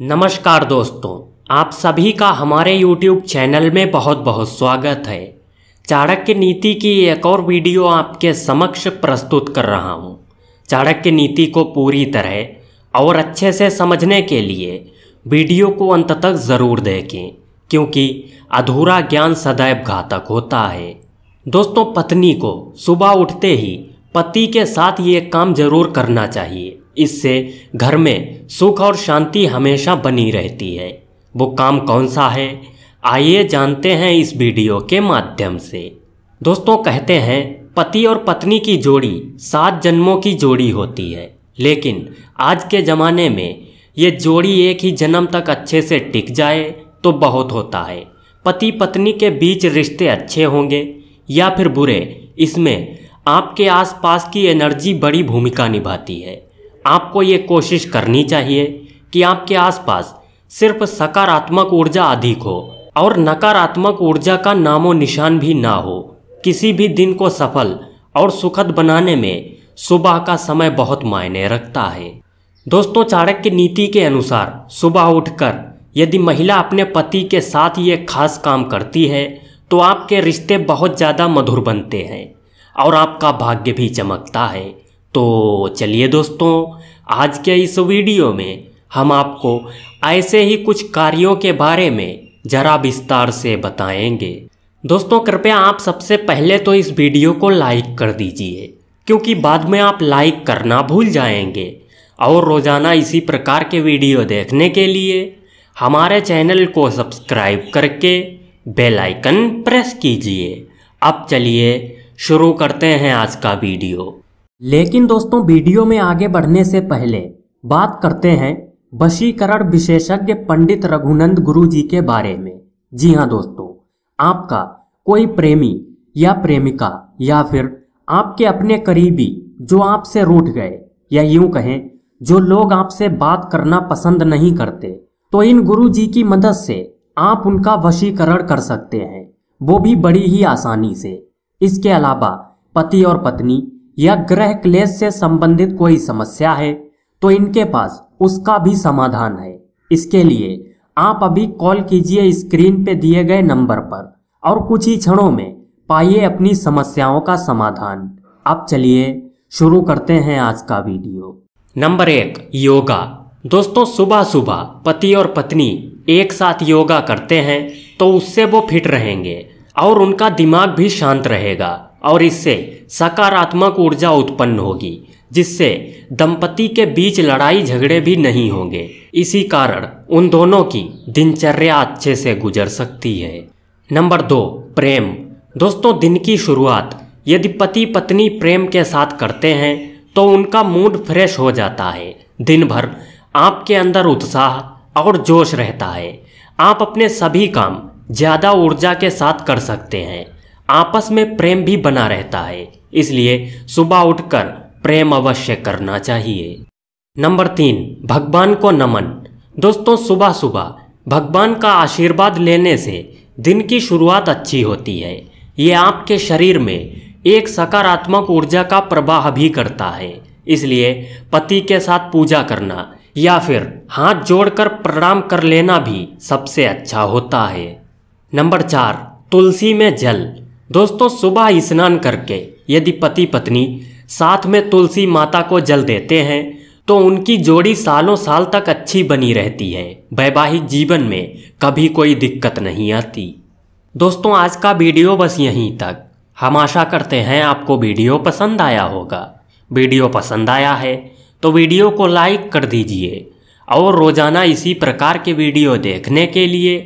नमस्कार दोस्तों, आप सभी का हमारे YouTube चैनल में बहुत बहुत स्वागत है। चाणक्य नीति की एक और वीडियो आपके समक्ष प्रस्तुत कर रहा हूँ। चाणक्य नीति को पूरी तरह और अच्छे से समझने के लिए वीडियो को अंत तक ज़रूर देखें, क्योंकि अधूरा ज्ञान सदैव घातक होता है। दोस्तों, पत्नी को सुबह उठते ही पति के साथ ये काम ज़रूर करना चाहिए। इससे घर में सुख और शांति हमेशा बनी रहती है। वो काम कौन सा है? आइए जानते हैं इस वीडियो के माध्यम से। दोस्तों, कहते हैं, पति और पत्नी की जोड़ी सात जन्मों की जोड़ी होती है। लेकिन आज के ज़माने में ये जोड़ी एक ही जन्म तक अच्छे से टिक जाए तो बहुत होता है। पति पत्नी के बीच रिश्ते अच्छे होंगे या फिर बुरे, इसमें आपके आसपास की एनर्जी बड़ी भूमिका निभाती है। आपको ये कोशिश करनी चाहिए कि आपके आसपास सिर्फ़ सकारात्मक ऊर्जा अधिक हो और नकारात्मक ऊर्जा का नामो निशान भी ना हो। किसी भी दिन को सफल और सुखद बनाने में सुबह का समय बहुत मायने रखता है। दोस्तों, चाणक्य नीति के अनुसार सुबह उठकर यदि महिला अपने पति के साथ ये खास काम करती है तो आपके रिश्ते बहुत ज़्यादा मधुर बनते हैं और आपका भाग्य भी चमकता है। तो चलिए दोस्तों, आज के इस वीडियो में हम आपको ऐसे ही कुछ कार्यों के बारे में जरा विस्तार से बताएँगे। दोस्तों, कृपया आप सबसे पहले तो इस वीडियो को लाइक कर दीजिए, क्योंकि बाद में आप लाइक करना भूल जाएँगे। और रोज़ाना इसी प्रकार के वीडियो देखने के लिए हमारे चैनल को सब्सक्राइब करके बेल आइकन प्रेस कीजिए। अब चलिए शुरू करते हैं आज का वीडियो। लेकिन दोस्तों, वीडियो में आगे बढ़ने से पहले बात करते हैं वशीकरण विशेषज्ञ पंडित रघुनंद गुरु जी के बारे में। जी हाँ दोस्तों, आपका कोई प्रेमी या प्रेमिका या फिर आपके अपने करीबी जो आपसे रूठ गए, या यूँ कहें, जो लोग आपसे बात करना पसंद नहीं करते तो इन गुरु जी की मदद से आप उनका वशीकरण कर सकते हैं। वो भी बड़ी ही आसानी से। इसके अलावा पति और पत्नी या ग्रह क्लेश से संबंधित कोई समस्या है तो इनके पास उसका भी समाधान है। इसके लिए आप अभी कॉल कीजिए स्क्रीन पे दिए गए नंबर पर और कुछ ही क्षणों में पाइए अपनी समस्याओं का समाधान। अब चलिए शुरू करते हैं आज का वीडियो। नंबर एक, योगा। दोस्तों, सुबह सुबह पति और पत्नी एक साथ योगा करते हैं तो उससे वो फिट रहेंगे। और उनका दिमाग भी शांत रहेगा और इससे सकारात्मक ऊर्जा उत्पन्न होगी, जिससे दंपति के बीच लड़ाई झगड़े भी नहीं होंगे। इसी कारण उन दोनों की दिनचर्या अच्छे से गुजर सकती है। नंबर दो, प्रेम। दोस्तों, दिन की शुरुआत। यदि पति पत्नी प्रेम के साथ करते हैं तो उनका मूड फ्रेश हो जाता है। दिन भर आपके अंदर उत्साह और जोश रहता है। आप अपने सभी काम ज़्यादा ऊर्जा के साथ कर सकते हैं। आपस में प्रेम भी बना रहता है, इसलिए सुबह उठकर प्रेम अवश्य करना चाहिए। नंबर तीन, भगवान को नमन। दोस्तों सुबह सुबह भगवान का आशीर्वाद लेने से दिन की शुरुआत अच्छी होती है। ये आपके शरीर में एक सकारात्मक ऊर्जा का प्रवाह भी करता है। इसलिए पति के साथ पूजा करना या फिर हाथ जोड़कर प्रणाम कर लेना भी सबसे अच्छा होता है। नंबर चार, तुलसी में जल। दोस्तों, सुबह स्नान करके यदि पति पत्नी साथ में तुलसी माता को जल देते हैं तो उनकी जोड़ी सालों साल तक अच्छी बनी रहती है। वैवाहिक जीवन में कभी कोई दिक्कत नहीं आती। दोस्तों, आज का वीडियो बस यहीं तक। हम आशा करते हैं आपको वीडियो पसंद आया होगा। वीडियो पसंद आया है तो वीडियो को लाइक कर दीजिए और रोज़ाना इसी प्रकार के वीडियो देखने के लिए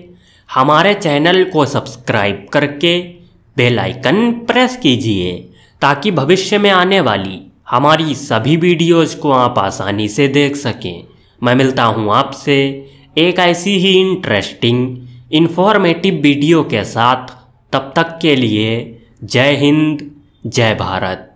हमारे चैनल को सब्सक्राइब करके बेल आइकन प्रेस कीजिए ताकि भविष्य में आने वाली हमारी सभी वीडियोज़ को आप आसानी से देख सकें। मैं मिलता हूँ आपसे एक ऐसी ही इंटरेस्टिंग इन्फॉर्मेटिव वीडियो के साथ। तब तक के लिए जय हिंद, जय भारत।